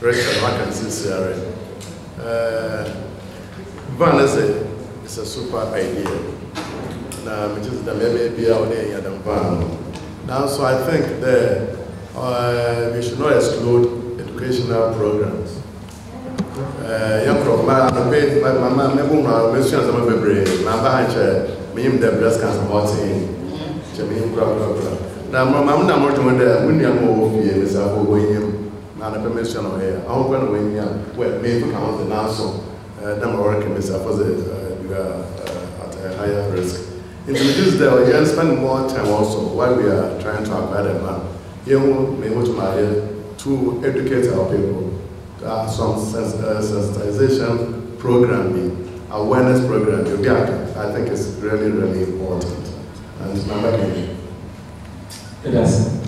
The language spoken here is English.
Rachel Mackenzie CRA. Uh, Van is a, it's a super idea. Is the maybe be out there in van. Now, so I think that uh, we should not exclude educational programs. Young my pay, my mama, my mom, my breast cancer, in. Blah. Now, my mom, I'm not you're more of you, Apple, when you, na. I'm going to win here. Well, maybe count the national number working Miss Apple, you are at a higher risk. Introduce the, you spend more time also while we are trying to acquire the man. May want to marry to educate our people. Are some sens uh, sensitization programming, awareness program. I think it's really, really important. And number Yes.